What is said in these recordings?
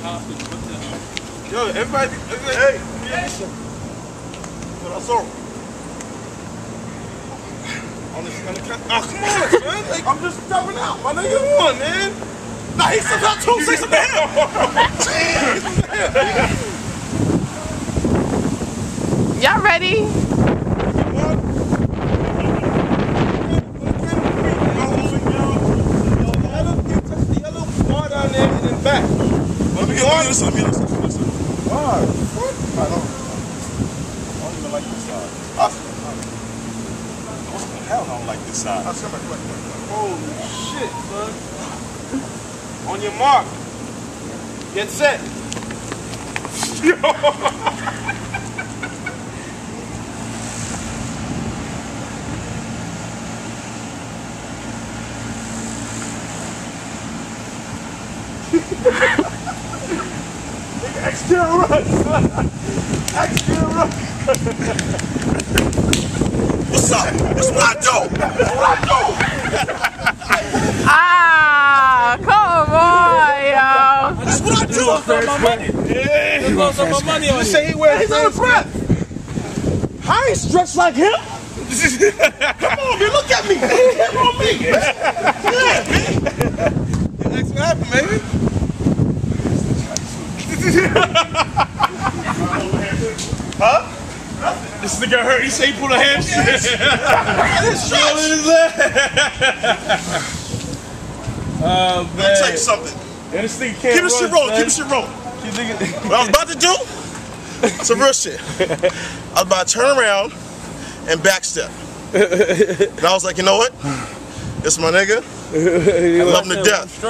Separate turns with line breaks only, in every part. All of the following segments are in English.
Yo, everybody, everybody hey. What I saw. On this, on the, oh, come on, man. Like, I'm just stepping out. My nigga, on, man. Nah, he said that too. Say him.
Y'all ready?
Back. Why? What? I don't. I don't even like this side. Hell? I don't like this side. Holy shit, son. On your mark. Get set. Extra run! Extra run! What's up? That's what I do. That's what
Ah, come on, yo.
That's what I do.
lost all my money.
Yeah.
You lost all my money on
You say he wears his own breath. I ain't stretched like him. Come on, man, look at me. Hit on me. Yeah, man. That's what happened, baby. Huh? This nigga hurt. He say he pulled a hamstring. It's
Oh,
Let me
man.
tell you something.
Yeah, this thing can't
Keep this shit rolling. Keep this shit rolling. What I was about to do, some real shit. I was about to turn around and backstep. And I was like, you know what? It's my nigga.
I
love him to death.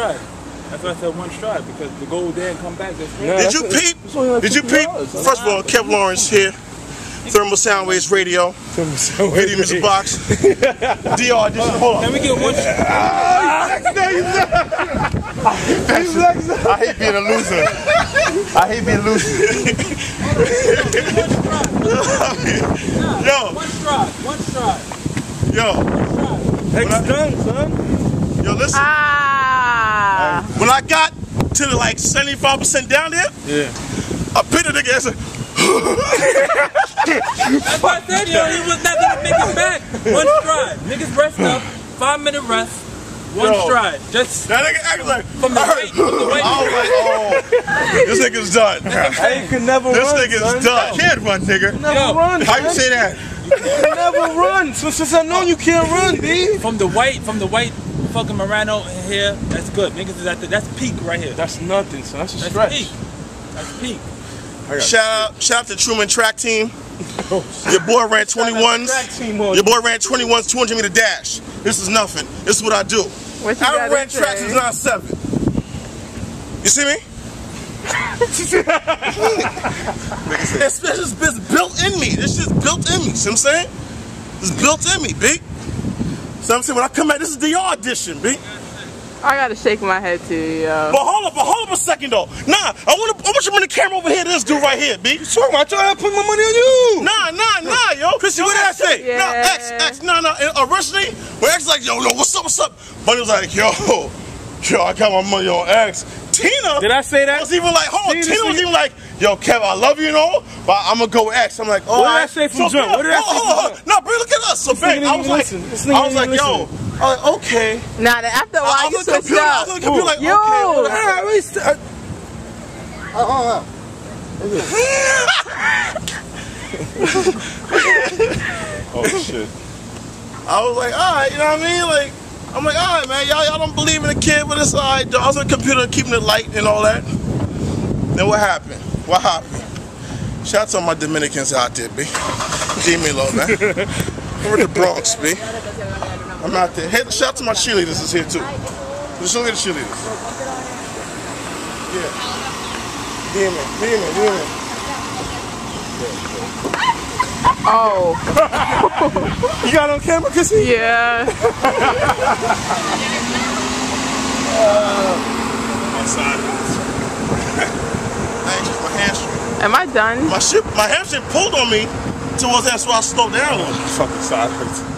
Stride. That's why I said one stride because the goal didn't come back. That's
Did you peep? Did you peep? First of all, Kev Lawrence here. Thermal Soundwaves Radio. Video Music Box. DR Edition. Hold on.
Can we get one?
I hate being a loser. I hate being a loser. yo,
One stride. One stride.
yo,
Next done, son.
yo, listen.
Ah.
When I got to the like 75% down there,
Yeah.
I picked a nigga and said,
That's why I said, yo, he was not gonna make it back. One stride. Niggas rest up. Five minute rest. One
Yo.
stride. Just
that nigga acted like,
from the
I
weight. From the weight.
I was like, oh, this nigga's done.
I could never
This
run.
nigga's
son.
done. Can't run, nigga.
Never Yo.
run.
How you say that?
You can never run. So since I know you can't run, B.
From the white, from the white fucking Morano here, that's good. Niggas is at the, that's peak right here.
That's nothing, son. That's a
That's
stretch.
peak. That's peak.
Shout out, shout out to Truman Track Team. Oh, Your boy ran 21s.
Track team on
Your boy ran 21s, 200 meter dash. This is nothing. This is what I do.
What you
I
gotta
ran track
say?
since 97. You see me? It's, this is this is built in me. This shit's built in me. See what I'm saying? It's built in me, B. So I'm saying when I come back, this is the audition, B.
I gotta shake my head too, yo.
But hold up, but hold up a second though. Nah, I want to. I want you to bring the camera over here. to This dude right here, B.
So I try to put my money on you.
Nah, nah, nah, yo. Chrissy, what did I say?
Yeah.
No, X, X, no, no. And Originally, when X like, yo, yo, what's up, what's up? Bunny was like, yo, yo, I got my money on X. Tina
Did I say that?
was even like, hold on,
Tina
Tina was even like, yo, Kev, I love you and all, but I'm gonna go with X. I'm like, oh,
What did I say from jump? What did I say from jump?
No, bro, look at us. So,
nigga
big. I was like,
listen. This
I was like, yo, I was like, okay.
Nah, then after a while
I
you
was on the
switched
computer, I
up.
was on the computer like,
Yo.
okay. whatever.
Ah, we st- uh,
Oh shit. I was like, all right, you know what I mean? Like, I'm like, all right, man, y'all, y'all don't believe in the kid, but it's all right. I was on the computer keeping it light and all that. Then what happened? What happened? Shout out to my Dominicans out there, B. Alone, man. We're in the Bronx, B. I'm out there. Hey, shout out to my cheerleaders is here too. Just look at the cheerleaders. Yeah. Demon, demon, demon.
Oh,
you got on camera, Kissy?
yeah.
Outside. I ain't just my hamstring.
Am I done?
My shit, my hamstring pulled on me towards that, so I slowed down a little.
Fucking side hurts.